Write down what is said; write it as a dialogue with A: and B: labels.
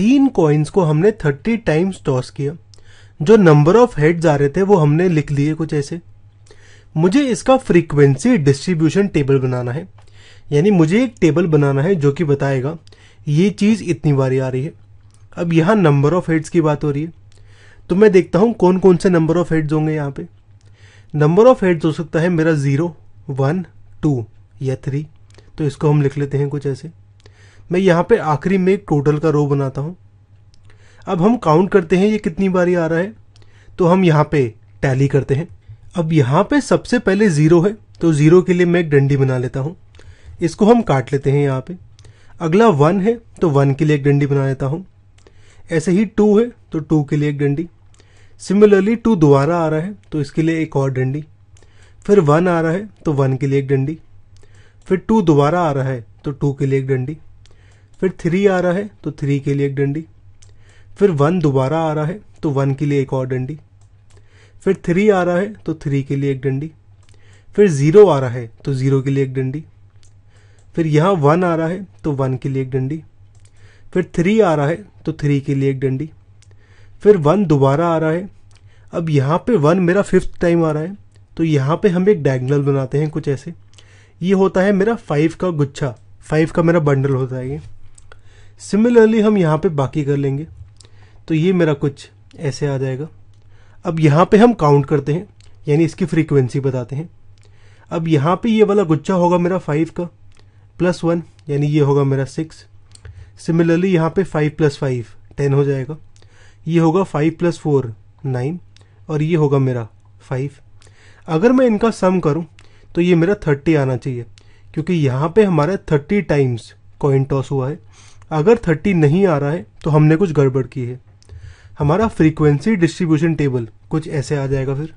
A: तीन कॉइन्स को हमने थर्टी टाइम्स टॉस किया। जो नंबर ऑफ़ हेड्स आ रहे थे, वो हमने लिख लिए कुछ ऐसे। मुझे इसका फ्रीक्वेंसी डिस्ट्रीब्यूशन टेबल बनाना है। यानी मुझे एक टेबल बनाना है जो कि बताएगा, ये चीज़ इतनी बारी आ रही है। अब यहाँ नंबर ऑफ़ हेड्स की बात हो रही है। तो मैं देखता हूँ कौन कौन से नंबर ऑफ़ हेड्स होंगे यहाँ पे। नंबर ऑफ़ हेड्स हो सकता है मेरा ज़ीरो वन टू या थ्री तो इसको हम लिख लेते हैं कुछ ऐसे। मैं यहाँ पे आखिरी में एक टोटल का रो बनाता हूँ। अब हम काउंट करते हैं ये कितनी बारी आ रहा है। तो हम यहाँ पे टैली करते हैं। अब यहाँ पे सबसे पहले ज़ीरो है तो ज़ीरो के लिए मैं एक डंडी बना लेता हूँ। इसको हम काट लेते हैं यहाँ पे। अगला वन है तो वन के लिए एक डंडी बना लेता हूँ। ऐसे ही टू है तो टू के लिए एक डंडी। सिमिलरली टू दोबारा आ रहा है तो इसके लिए एक और डंडी। फिर वन आ रहा है तो वन के लिए एक डंडी। फिर टू दोबारा आ रहा है तो टू के लिए एक डंडी। फिर थ्री आ रहा है तो थ्री के लिए एक डंडी। फिर वन दोबारा आ रहा है तो वन के लिए एक और डंडी। फिर थ्री आ रहा है तो थ्री के लिए एक डंडी। फिर ज़ीरो आ रहा है तो ज़ीरो के लिए एक डंडी। फिर यहाँ वन आ रहा है तो वन के लिए एक डंडी। फिर थ्री आ रहा है तो थ्री के लिए एक डंडी। फिर वन दोबारा आ रहा है। अब यहाँ पे वन मेरा फिफ्थ टाइम आ रहा है तो यहाँ पे हम एक डायगनल बनाते हैं कुछ ऐसे। ये होता है मेरा फाइव का गुच्छा फाइव का मेरा बंडल होता है ये। सिमिलरली हम यहाँ पे बाकी कर लेंगे। तो ये मेरा कुछ ऐसे आ जाएगा। अब यहाँ पे हम काउंट करते हैं, यानी इसकी फ्रीक्वेंसी बताते हैं। अब यहाँ पे ये वाला गुच्छा होगा मेरा फाइव का प्लस वन यानी ये होगा मेरा सिक्स सिमिलरली यहाँ पे फाइव प्लस फाइव टेन हो जाएगा। ये होगा फाइव प्लस फोर नाइन और ये होगा मेरा फाइव अगर मैं इनका सम करूँ तो ये मेरा थर्टी आना चाहिए, क्योंकि यहाँ पे हमारा थर्टी टाइम्स कॉइन टॉस हुआ है। अगर थर्टी नहीं आ रहा है तो हमने कुछ गड़बड़ की है। हमारा फ्रीक्वेंसी डिस्ट्रीब्यूशन टेबल कुछ ऐसे आ जाएगा फिर।